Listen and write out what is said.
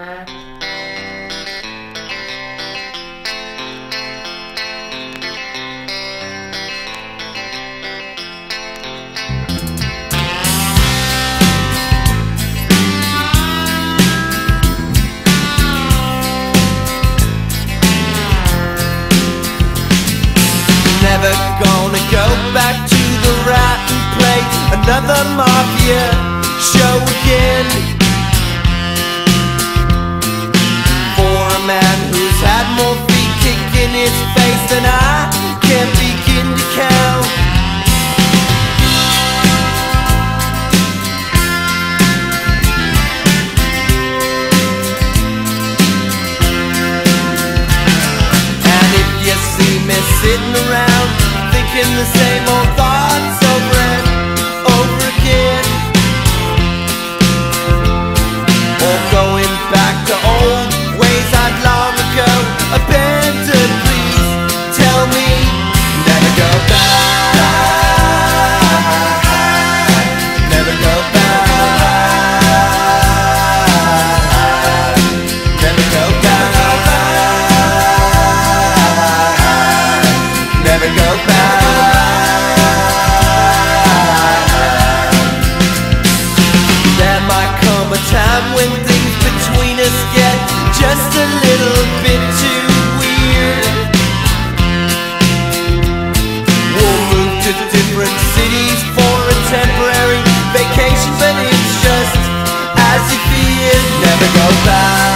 never gonna go back to the rat and play another mafia show again. and I can't begin to count. And if you see me sitting around Thinking the same old thoughts about